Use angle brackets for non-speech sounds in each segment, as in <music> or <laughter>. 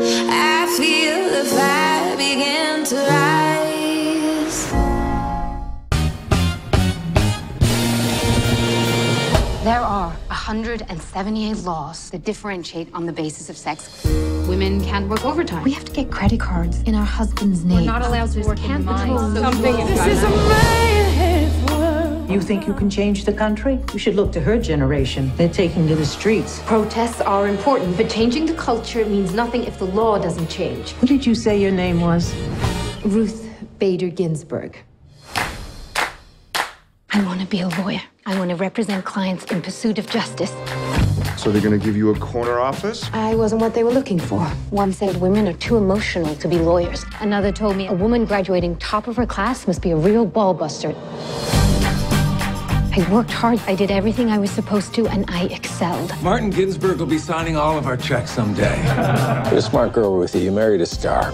I feel the fire begin to rise. There are 178 laws that differentiate on the basis of sex. Women can't work overtime. We have to get credit cards in our husband's name. We're not allowed to work in mines. This is a man's world. You think you can change the country? You should look to her generation. They're taking to the streets. Protests are important, but changing the culture means nothing if the law doesn't change. What did you say your name was? Ruth Bader Ginsburg. I want to be a lawyer. I want to represent clients in pursuit of justice. So they're gonna give you a corner office? I wasn't what they were looking for. One said women are too emotional to be lawyers. Another told me a woman graduating top of her class must be a real ball buster. I worked hard. I did everything I was supposed to, and I excelled. Martin Ginsburg will be signing all of our checks someday. <laughs> You're a smart girl, Ruthie. You You married a star.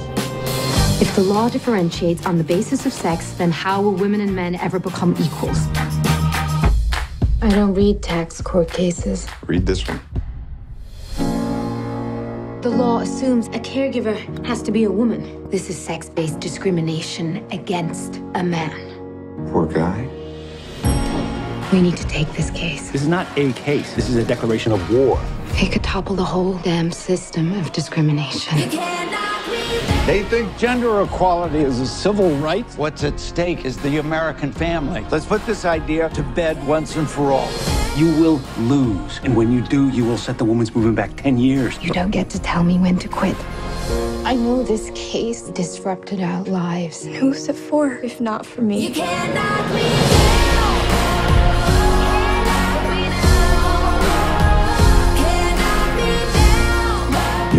If the law differentiates on the basis of sex, then how will women and men ever become equals? I don't read tax court cases. Read this one. The law assumes a caregiver has to be a woman. This is sex based discrimination against a man. Poor guy. We need to take this case. This is not a case. This is a declaration of war. It could topple the whole damn system of discrimination. They think gender equality is a civil right. What's at stake is the American family. Let's put this idea to bed once and for all. You will lose. And when you do, you will set the women's movement back 10 years. You don't get to tell me when to quit. I know this case disrupted our lives. Who's it for, if not for me?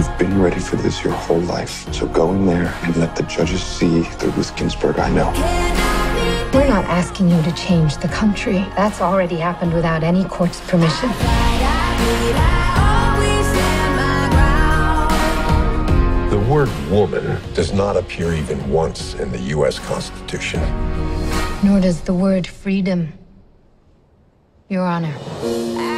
You've been ready for this your whole life. So go in there and let the judges see the Ruth Ginsburg I know. We're not asking you to change the country. That's already happened without any court's permission. The word woman does not appear even once in the U.S. Constitution. Nor does the word freedom. Your Honor. I